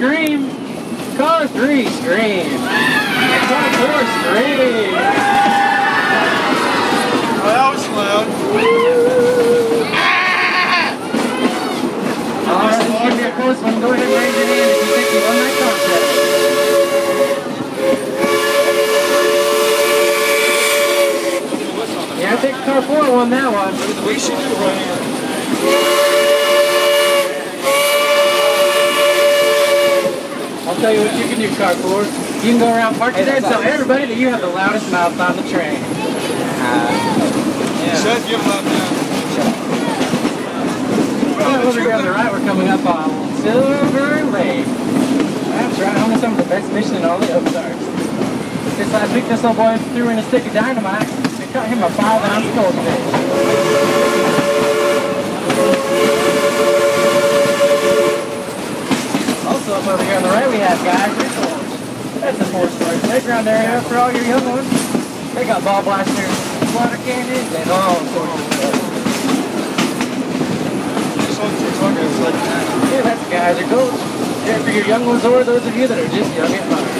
scream. Car three, scream. Car four, scream. Oh, that was loud. All right, is going to be a close one. Go ahead and raise your hand if you think you won that contest. Yeah, I think car four won that one. We should do right here. Tell you what you can do, car. You can go around park today and tell everybody that you have the loudest mouth on the train. Shut your mouth down. Well, over here on the right, we're coming up on Silver Lake. That's right, home to some of the best fishing in all the Ozarks. This last week, this little boy threw in a stick of dynamite and caught him a five ounce goldfish. Also up over here on the right, we have guys. That's a four-story playground area for all your young ones. They got ball blasters, water cannons, and all sorts of stuff. Yeah, that's Geyser Gulch. Yeah, for your young ones or those of you that are just young heart.